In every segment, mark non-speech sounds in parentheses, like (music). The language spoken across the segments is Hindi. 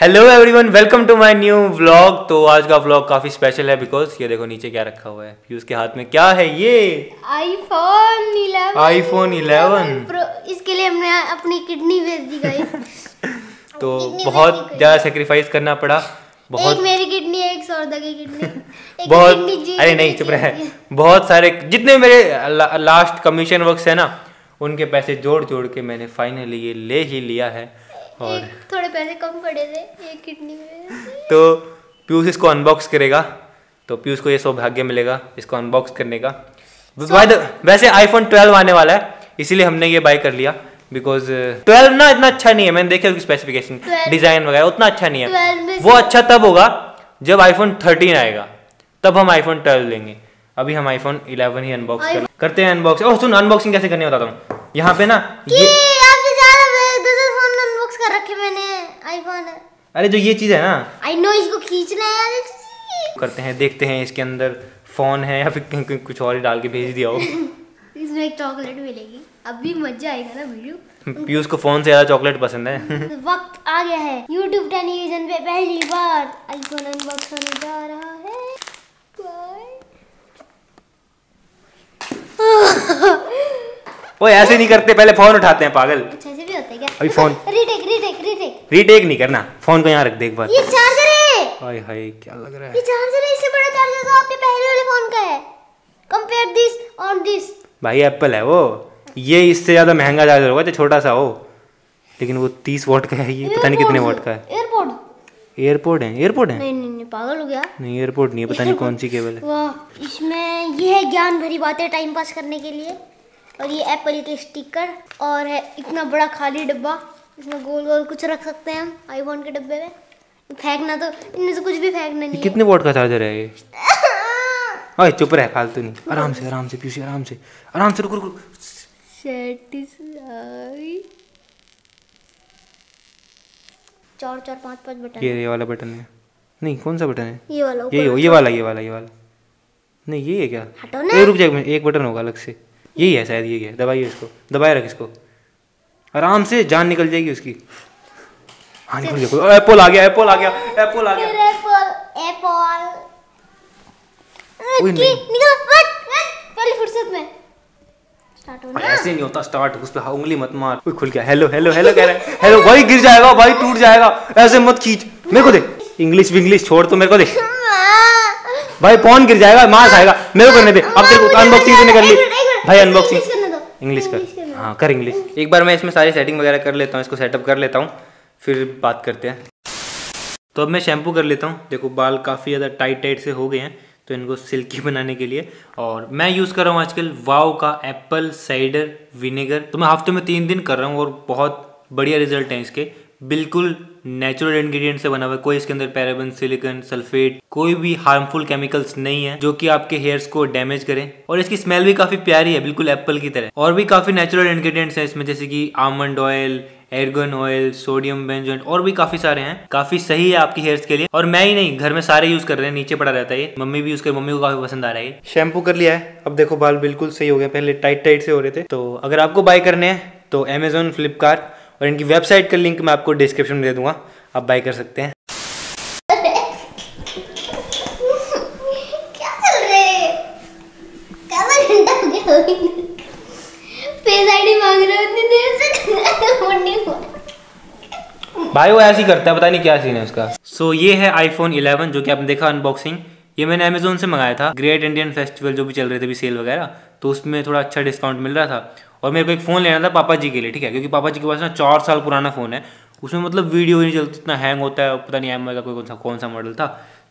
Hello everyone welcome to my new vlog तो आज का व्लॉग काफ़ी स्पेशल है बिकॉज़ ये देखो नीचे क्या रखा हुआ है। पीयूष के हाथ में क्या है ये? आईफोन 11 आईफोन 11 इसके लिए हमने अपनी किडनी भेज दी गाइस (laughs) तो बहुत ज़्यादा सेक्रीफाइस करना पड़ा। बहुत एक मेरी किडनी एक सौरदा की किडनी. एक बहुत किडनी अरे नहीं चुप रहे। बहुत सारे जितने मेरे ला, लास्ट कमीशन वर्क्स है ना उनके पैसे जोड़ जोड़ के मैंने फाइनली ये ले ही लिया है। और थोड़े पैसे कम पड़े थे एक किडनी में। तो पीयूष इसको अनबॉक्स करेगा। तो पीयूष को ये सौभाग्य मिलेगा इसको अनबॉक्स करने का। वैसे आईफोन 12 आने वाला है इसीलिए हमने ये बाय कर लिया। बिकॉज़ 12 ना इतना अच्छा नहीं है मैंने देखा उसकी स्पेसिफिकेशन डिज़ाइन वगैरह उतना अच्छा नहीं है। वो अच्छा तब होगा जब आईफोन 13 आएगा। तब हम आईफोन 12 लेंगे। अभी हम आईफोन 11 ही अनबॉक्स कर करते हैं अनबॉक्स ओह सुन अनबॉक्सिंग कैसे करनी बताता हूँ। यहाँ पे ना ये कर रखे मैंने आईफोन अरे जो ये चीज़ है ना। आई नो इसको खींचना है करते हैं देखते हैं इसके अंदर फ़ोन है या फिर कहीं- कहीं कुछ और ही डाल के भेज दिया हो। (laughs) इसमें एक चॉकलेट मिलेगी। अभी मज़ा आएगा ना वीडियो। पीयूष को फ़ोन से ज़्यादा चॉकलेट पसंद है। (laughs) वक्त आ गया है। YouTube टेलीविज़न पे पहली बार आईफोन अनबॉक्स होने जा रहा है। वो (laughs) ऐसे नहीं करते पहले फ़ोन उठाते हैं पागल। कुछ ऐसे भी होता है क्या? अभी फ़ोन। रीटेक रीटेक नहीं करना। फ़ोन को यहाँ रख दे एक बार ये चार्जर है। हाय हाय क्या लग रहा ये चार्जर है इससे बड़ा चार्जर तो आपके पहले वाले फ़ोन का है। कंपेयर दिस ऑन दिस भाई एप्पल है वो। ये इससे ज़्यादा महँगा चार्जर होगा तो छोटा सा हो। लेकिन वो तीस वोट का है ये पता नहीं कितने वोट का है। एयरपोर्ट एयरपोर्ट है एयरपोर्ट है? नहीं नहीं नहीं पागल हो गया। नहीं एयरपोर्ट नहीं है पता नहीं कौन सी केबल है। इसमें ये है ज्ञान भरी बातें टाइम पास करने के लिए। और ये एप्पल के स्टिकर और है इतना बड़ा खाली डब्बा। इसमें गोल गोल कुछ रख सकते हैं हम आईफोन के डब्बे में। फेंकना तो इनमें से कुछ भी फेंकना नहीं कितने वोट का चार्जर है ये? (laughs) ओए चुप रह फालतू नहीं। आराम से आराम से पीछे आराम से। आराम से रुक रुक। चार चार पाँच पाँच बटन ये ये वाला बटन है। नहीं कौन सा बटन है? ये वाला ये ये वाला ये वाला ये वाला। नहीं ये है क्या? हटो ना। रुक जाए एक बटन होगा अलग से। यही है शायद ये है दबाइए इसको। दबाए रख इसको। आराम से जान निकल जाएगी उसकी। हाँ निकल गया एप्पल आ गया एप्पल आ गया एप्पल आ गया। Apple Apple. निकल हट, हट, पहली फुर्सत में। ऐसे नहीं होता स्टार्ट उस पे उंगली मत मार। कोई खुल गया। हेलो हेलो हेलो कह रहा है। हेलो भाई गिर जाएगा भाई टूट जाएगा। ऐसे मत खींच। मेरे को दे। इंग्लिश विंग्लिश छोड़ तो मेरे को दे। भाई फ़ोन गिर जाएगा मार खाएगा। मेरे को करने दे। अब तेरे को अनबॉक्सिंग तूने कर ली भाई अनबॉक्सिंग इंग्लिश कर। हाँ कर इंग्लिश एक बार मैं इसमें सारी सेटिंग वगैरह कर लेता हूँ इसको सेटअप कर लेता हूँ फिर बात करते हैं। तो अब मैं शैम्पू कर लेता हूँ। देखो बाल काफ़ी ज़्यादा टाइट टाइट से हो गए हैं तो इनको सिल्की (laughs) बनाने के लिए। और मैं यूज़ कर रहा हूँ आजकल वाव का एप्पल साइडर विनेगर तो मैं हफ़्ते में तीन दिन कर रहा हूँ और बहुत बढ़िया रिज़ल्ट हैं इसके। बिल्कुल नेचुरल इंग्रेडिएंट से बना हुआ है। कोई इसके अंदर पैराबन सिलिकन सल्फेट कोई भी हार्मफुल केमिकल्स नहीं है, जो कि आपके हेयर्स को डैमेज करें। और इसकी स्मेल भी काफ़ी प्यारी है, बिल्कुल एप्पल की तरह। और भी काफ़ी नेचुरल इंग्रेडिएंट्स हैं इसमें, जैसे कि almond oil argan oil sodium benzoate और भी काफ़ी सारे हैं। काफ़ी सही है आपकी हेयर्स के लिए। और मैं ही नहीं, घर में सारे यूज़ कर रहे हैं, नीचे पड़ा रहता है मम्मी भी कर मम्मी को काफ़ी पसंद आ रहा है शैम्पू कर लिया है। अब देखो, बाल बिल्कुल सही हो गए पहले टाइट टाइट से हो रहे थे। तो अगर आपको बाय करने हैं तो अमेजोन फ्लिपकार्ट और इनकी वेबसाइट का लिंक मैं आपको डिस्क्रिप्शन में दे दूँगा। आप बाय कर सकते हैं। भाई वो ऐसे ही करता है पता नहीं क्या सीन है उसका। सो so, ये है आईफोन 11 जो कि आपने देखा अनबॉक्सिंग ये मैंने अमेजोन से मंगाया था। ग्रेट इंडियन फेस्टिवल जो भी चल रहे थे भी सेल वगैरह तो उसमें थोड़ा अच्छा डिस्काउंट मिल रहा था। और मेरे को एक फ़ोन लेना था पापा जी के लिए, ठीक है? क्योंकि पापा जी के पास ना चार साल पुराना फ़ोन है। उसमें मतलब वीडियो नहीं चलती, इतना हैंग होता है, पता नहीं एम का कोई कौन सा कौन सा मॉडल था।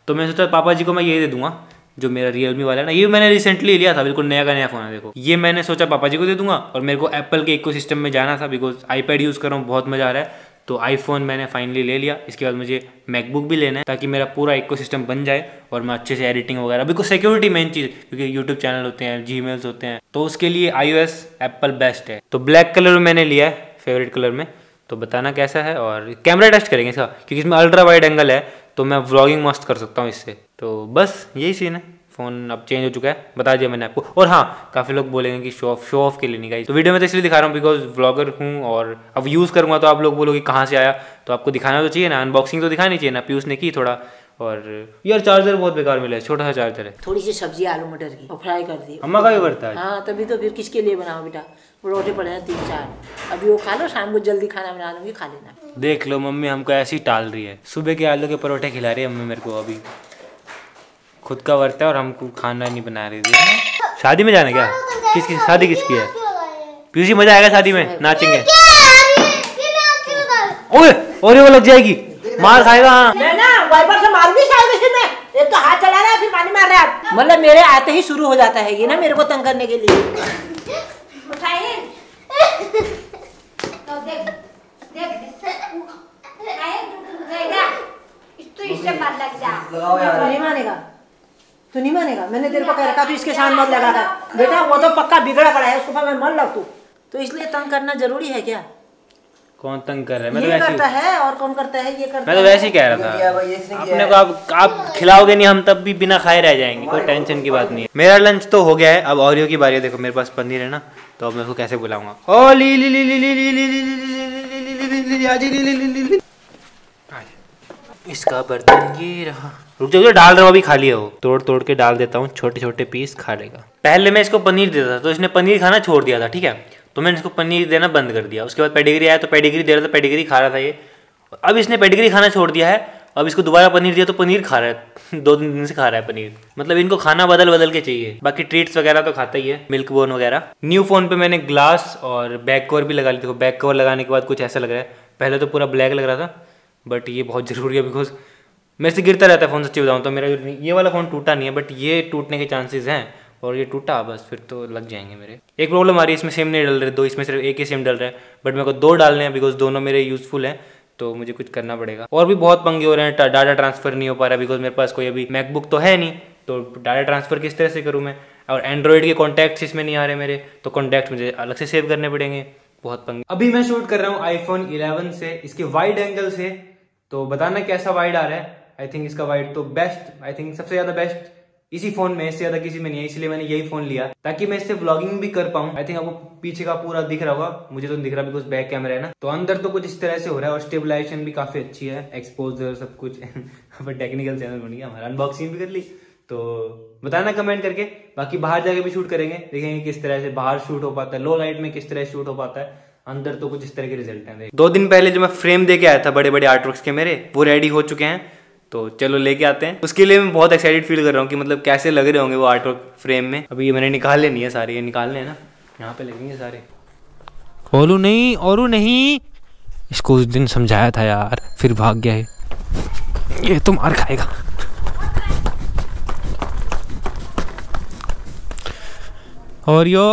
तो मैं सोचा पापा जी को मैं ये दे दूँगा, जो मेरा रियलमी वाला है ना। ये मैंने रिसेंटली लिया था, बिल्कुल नया का नया फ़ोन है, देखो। ये मैंने सोचा पापा जी को दे दूँगा और मेरे को एप्पल के इको में जाना था बिकॉज़ आईपैड यूज़ कर रहा हूँ, बहुत मज़ा आ रहा है। तो आईफोन मैंने फाइनली ले लिया। इसके बाद मुझे मैकबुक भी लेना है ताकि मेरा पूरा इको बन जाए और मैं अच्छे से एडिटिंग वगैरह बिकॉज़ सिक्योरिटी मेन चीज़, क्योंकि यूट्यूब चैनल होते हैं जी होते हैं तो उसके लिए आई एप्पल बेस्ट है। तो ब्लैक कलर मैंने लिया है फेवरेट कलर में। तो बताना कैसा है और कैमरा टेस्ट करेंगे इसका, क्योंकि इसमें अल्ट्रा वाइड एंगल है तो मैं व्लॉगिंग मस्त कर सकता हूँ इससे। तो बस यही सीन है। फ़ोन अब चेंज हो चुका है बता दिया मैंने आपको। और हाँ काफ़ी लोग बोलेंगे कि शो ऑफ़ शो ऑफ़ के लिए नहीं गाइस तो वीडियो में तो इसलिए दिखा रहा हूँ बिकॉज़ व्लॉगर हूँ और अब यूज़ करूँगा तो आप लोग बोलोगे कहाँ से आया। तो आपको दिखाना तो चाहिए ना अनबॉक्सिंग तो दिखानी चाहिए ना पीयूष ने की थोड़ा। और यार चार्जर बहुत बेकार मिला है छोटा सा चार्जर है। थोड़ी सी सब्ज़ी आलू मटर की और फ्राई कर दी। अम्मा का भी बरता है। हाँ तभी तो फिर किसके लिए बनाओ बेटा? रोटे पड़े हैं तीन चार। अभी वो खा लो शाम को जल्दी खाना बना लूँगी खा लेना। देख लो मम्मी हमको ऐसी टाल रही है। सुबह के आलू के परोठे खिला रही है मम्मी मेरे को अभी। खुद का वर्त है और हमको खाना नहीं बना रही थी शादी में जाना क्या? किसकी शादी किसकी है? पीयूसी मज़ा आएगा शादी में? नाचेंगे? ओए और ये वो लग जाएगी। मार खाएगा हाँ। ना वाइपर से मार भी शायद इसी में एक तो हाथ चला रहा है फिर पानी मार रहा है मतलब मेरे आते ही शुरू हो जाता है ये ना मेरे को तंग करने के लिए। तू नहीं मानेगा तू नहीं मानेगा मैंने तेरे को कह रखा तू इसके साथ मत लगा कर बेटा वो तो पक्का बिगड़ा पड़ा है उसको मैं मन लग तू तो इसलिए तंग करना ज़रूरी है क्या कौन तंग कर रहा है मैं तो ये वैसे करता है और कौन करता है ये करता मैं तो वैसे ही कह रहा था अपने को आप आप खिलाओगे नहीं हम तब भी बिना खाए रह जाएँगे कोई टेंशन की बात नहीं है मेरा लंच तो हो गया है अब ऑरियो की बारी है देखो मेरे पास पनीर है ना तो अब मैं उसको कैसे बुलाऊँगा ओ ली ली ली ली ली ली ली ली ली ली ली ली ली ली ली ली ली इसका बर्तन ये रहा। रुक जाओ डाल रहा हूँ, अभी खा लिया हो तोड़ तोड़ के डाल देता हूँ, छोटे छोटे पीस खा लेगा। पहले मैं इसको पनीर देता था तो इसने पनीर खाना छोड़ दिया था, ठीक है? तो मैंने इसको पनीर देना बंद कर दिया। उसके बाद पेडिग्री आया तो पेडिग्री दे रहा था, पेडिग्री खा रहा था ये। अब इसने पेडिग्री खाना छोड़ दिया है, अब इसको दोबारा पनीर दिया तो पनीर खा रहा है। (laughs) दो तीन दिन से खा रहा है पनीर। मतलब इनको खाना बदल बदल के चाहिए। बाकी ट्रीट्स वगैरह तो खाता ही है मिल्क बोन वगैरह। न्यू फ़ोन पे मैंने ग्लास और बैक कवर भी लगा ली। देखो बैक कवर लगाने के बाद कुछ ऐसा लग रहा है। पहले तो पूरा ब्लैक लग रहा था। बट ये बहुत ज़रूरी है बिकॉज़ मेरे से गिरता रहता है फ़ोन सच्ची बताऊँ तो। मेरा जो ये वाला फ़ोन टूटा नहीं है बट ये टूटने के चांसेस हैं और ये टूटा, बस फिर तो लग जाएँगे मेरे। एक प्रॉब्लम आ रही है, इसमें सेम नहीं डल रहे, दो, इसमें सिर्फ़ एक ही सेम डल रहा है बट मेरे को दो डालने हैं बिकॉज़ दोनों मेरे यूज़फुल हैं तो मुझे कुछ करना पड़ेगा। और भी बहुत पंगे हो रहे हैं डाटा ट्रांसफ़र नहीं हो पा रहा बिकॉज़ मेरे पास कोई अभी मैकबुक तो है नहीं तो डाटा ट्रांसफ़र किस तरह से करूँ मैं? और एंड्रॉयड के कॉन्टैक्ट्स इसमें नहीं आ रहे मेरे तो कॉन्टैक्ट मुझे अलग से सेव करने पड़ेंगे, बहुत पंगे। अभी मैं शूट कर रहा हूँ आईफोन 11 से, इसके वाइड एंगल से तो बताना कैसा वाइड आ रहा है? आई थिंक इसका वाइड तो बेस्ट आई थिंक सबसे ज़्यादा बेस्ट इसी फ़ोन में, इससे ज़्यादा किसी में नहीं है, इसलिए मैंने यही फ़ोन लिया। ताकि मैं इससे ब्लॉगिंग भी कर पाऊँ। आई थिंक आपको पीछे का पूरा दिख रहा होगा, मुझे तो दिख रहा बिकॉज़ बैक कैमरा है ना। तो अंदर तो कुछ इस तरह से हो रहा है और स्टेबलाइजेशन भी काफ़ी अच्छी है एक्सपोजर सब कुछ। (laughs) टेक्निकल चैनल बन गया, हमारा अनबॉक्सिंग भी कर ली। तो बताना कमेंट करके, बाकी बाहर जाके भी शूट करेंगे, देखेंगे किस तरह से बाहर शूट हो पाता है लो लाइट में किस तरह शूट हो पाता है। अंदर तो कुछ इस तरह के रिज़ल्ट हैं दो दिन पहले जो मैं फ्रेम दे के आया था बड़े बड़े आर्टवर्क्स के मेरे वो रेडी हो चुके हैं। तो चलो लेके आते हैं। उसके लिए मैं बहुत एक्साइटेड फील कर रहा हूँ कि मतलब कैसे लग रहे होंगे वो आर्टवर्क फ्रेम में। अभी ये मैंने निकाल लेनी है सारे ये निकालने हैं ना। यहाँ पे लगेंगे सारे। ओलू नहीं ओलू नहीं। इसको उस दिन समझाया था यार फिर भाग गया है ये तो मार खाएगा। और यो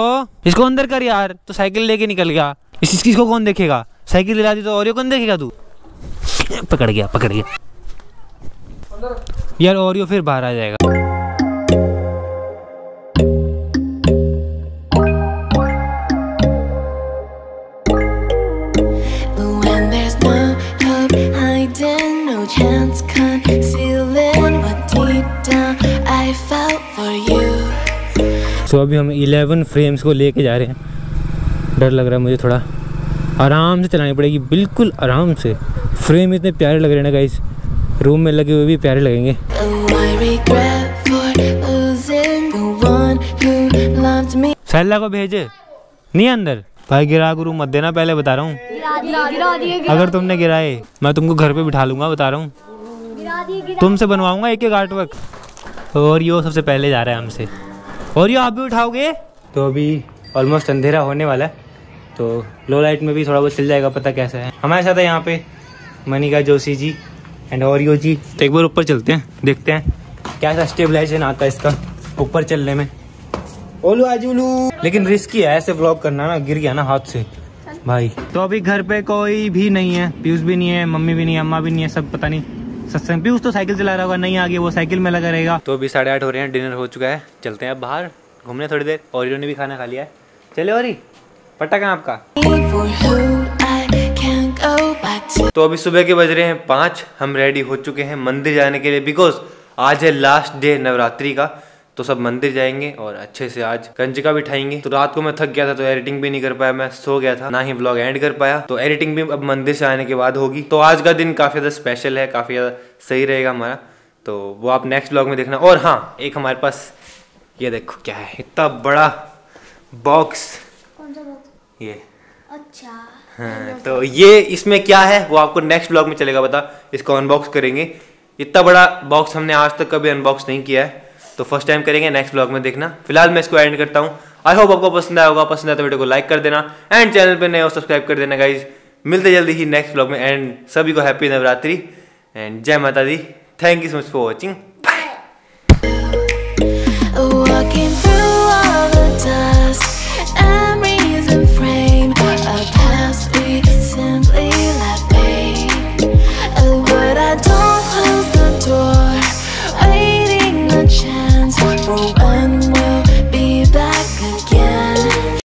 इसको अंदर कर यार तो साइकिल लेके निकल गया। इस चीज़ को कौन देखेगा? साइकिल दिला दी तो और कौन देखेगा तू? पकड़ गया पकड़ गया। यार और फिर बाहर आ जाएगा. सो अभी हम 11 फ्रेम्स को लेके जा रहे हैं। डर लग रहा है मुझे थोड़ा। आराम से चलानी पड़ेगी, बिल्कुल आराम से। फ्रेम इतने प्यारे लग रहे हैं ना गाइस रूम में लगे हुए भी प्यारे लगेंगे. सैला को भेजे। नहीं, अंदर। भाई, गिरा गुरु, मत देना, पहले बता रहा हूँ। अगर तुमने गिराए, मैं तुमको घर पे बिठा लूँगा, बता रहा हूँ। तुमसे बनवाऊँगा एक एक आर्ट वर्क और यो सबसे पहले जा रहा है हमसे। और यो आप भी उठाओगे? तो अभी ऑलमोस्ट अंधेरा होने वाला है। तो लो लाइट में भी थोड़ा बहुत चल जाएगा, पता कैसा है। हमारे साथ है यहाँ पे मनिका जोशी जी एंड ओरियो जी। तो एक बार ऊपर चलते हैं, देखते हैं क्या सा स्टेबलाइजेशन आता है इसका, ऊपर चलने में। ओलू आजुलू। लेकिन रिस्की है ऐसे ब्लॉग करना ना, गिर गया ना हाथ से। भाई। तो अभी घर पे कोई भी नहीं है, पीयूष भी नहीं है, मम्मी भी नहीं है, अम्मा भी नहीं है, सब पता नहीं। सत्संग, पीयूष तो साइकिल चला रहा होगा, नहीं आगे, वो साइकिल में लगा रहेगा। तो अभी साढ़े आठ हो रहे हैं, डिनर हो चुका है, चलते हैं अब बाहर, घूमने थोड़ी देर और ने भी खाना खा लिया है। चले और पट्टा कहाँ आपका. तो अभी सुबह के बज रहे हैं पाँच हम रेडी हो चुके हैं मंदिर जाने के लिए बिकॉज़ आज है लास्ट डे नवरात्रि का तो सब मंदिर जाएँगे और अच्छे से आज कंजिका बिठाएँगे। तो रात को मैं थक गया था तो एडिटिंग भी नहीं कर पाया मैं सो गया था ना ही ब्लॉग एंड कर पाया। तो एडिटिंग भी अब मंदिर से आने के बाद होगी। तो आज का दिन काफ़ी ज़्यादा स्पेशल है काफ़ी ज़्यादा सही रहेगा हमारा। तो वो आप नेक्स्ट ब्लॉग में देखना। और हाँ एक हमारे पास ये देखो क्या है इतना बड़ा बॉक्स कौन सा बॉक्स ये। अच्छा। हाँ तो ये इसमें क्या है? वो आपको नेक्स्ट ब्लॉग में चलेगा बता। इसको अनबॉक्स करेंगे। इतना बड़ा बॉक्स हमने आज तक कभी अनबॉक्स नहीं किया है। तो फ़र्स्ट टाइम करेंगे नेक्स्ट ब्लॉग में देखना। फ़िलहाल मैं इसको एंड करता हूँ। आई होप आपको पसंद आया होगा। पसंद आया तो वीडियो को लाइक कर देना। एंड चैनल पे नए हो सब्सक्राइब कर देना गाइज़ मिलते जल्दी ही नेक्स्ट ब्लॉग में। एंड सभी को हैप्पी नवरात्रि। एंड जय माता दी। Thank you so much for watching